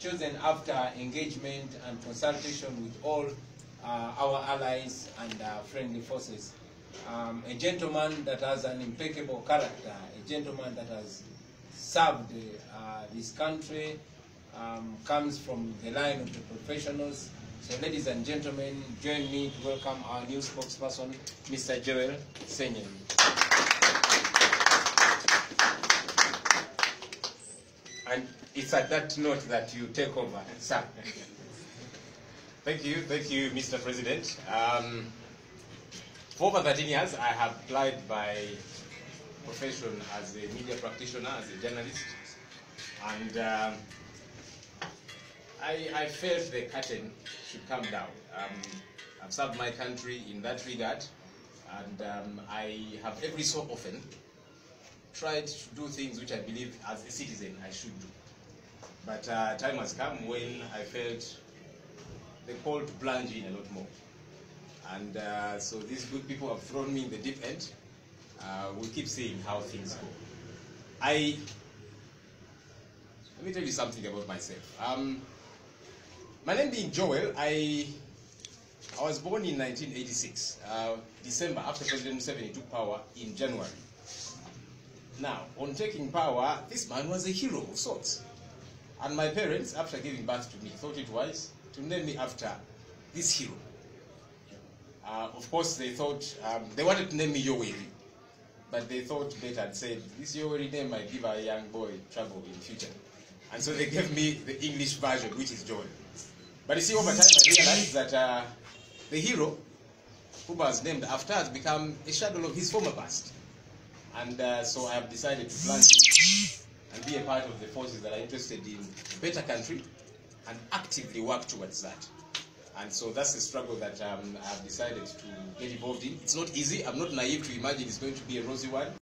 chosen after engagement and consultation with all uh, our allies and uh, friendly forces. Um, a gentleman that has an impeccable character, a gentleman that has served uh, this country, um, comes from the line of the professionals. So ladies and gentlemen, join me to welcome our new spokesperson, Mr. Joel Senyonyi. And it's at that note that you take over, sir. Thank you, thank you, Mr. President. Um, for over 13 years, I have applied by profession as a media practitioner, as a journalist, and um, I, I felt the curtain should come down. Um, I've served my country in that regard, and um, I have every so often tried to do things which I believe as a citizen I should do. But uh, time has come when I felt the call to plunge in a lot more. And uh, so these good people have thrown me in the deep end. Uh, we'll keep seeing how things go. I let me tell you something about myself. Um, my name being Joel, I I was born in 1986, uh, December, after President Museveni took power in January. Now, on taking power, this man was a hero of sorts. And my parents, after giving birth to me, thought it wise to name me after this hero. Uh, of course, they thought, um, they wanted to name me Yoweri, but they thought better and said, this Yoweri name might give a young boy trouble in future. And so they gave me the English version, which is Joel. But you see, over time, I realized that uh, the hero, who was named after, has become a shadow of his former past. And uh, so I have decided to plunge and be a part of the forces that are interested in a better country and actively work towards that. And so that's the struggle that um, I've decided to get involved in. It's not easy. I'm not naive to imagine it's going to be a rosy one.